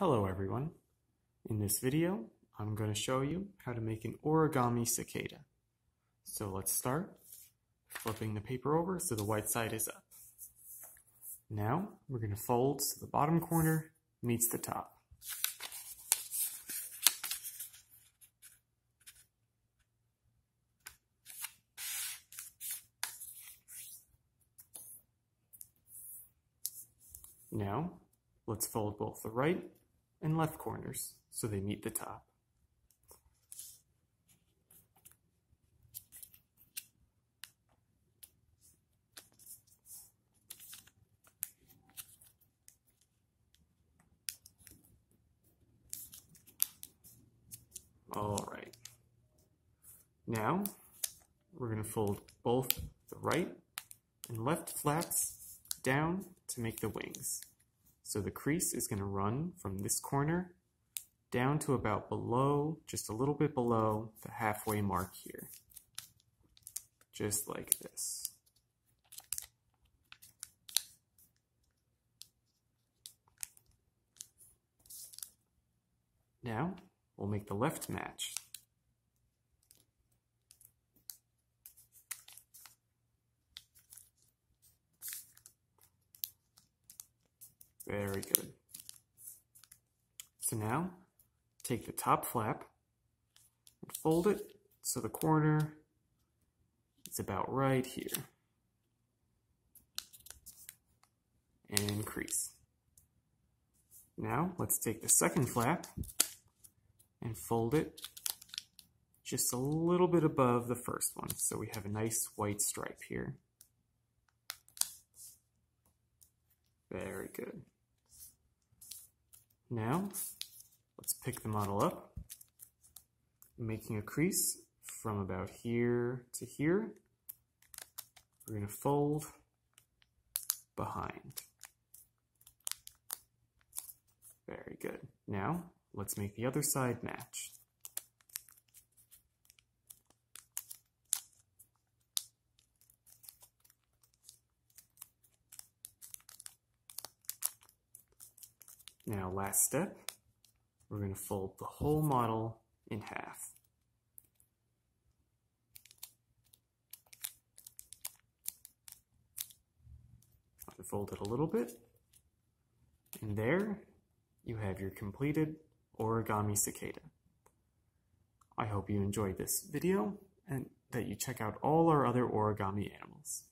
Hello everyone. In this video, I'm going to show you how to make an origami cicada. So let's start flipping the paper over so the white side is up. Now we're going to fold so the bottom corner meets the top. Now, let's fold both the right and left corners so they meet the top. All right. Now, we're going to fold both the right and left flaps down to make the wings. So the crease is going to run from this corner down to about below, just a little bit below the halfway mark here. Just like this. Now, we'll make the left match. Very good. So now, take the top flap and fold it so the corner is about right here. And crease. Now, let's take the second flap and fold it just a little bit above the first one so we have a nice white stripe here. Very good. Now, let's pick the model up, making a crease from about here to here. We're going to fold behind. Very good. Now, let's make the other side match. Now, last step, we're going to fold the whole model in half. Fold it a little bit, and there you have your completed origami cicada. I hope you enjoyed this video and that you check out all our other origami animals.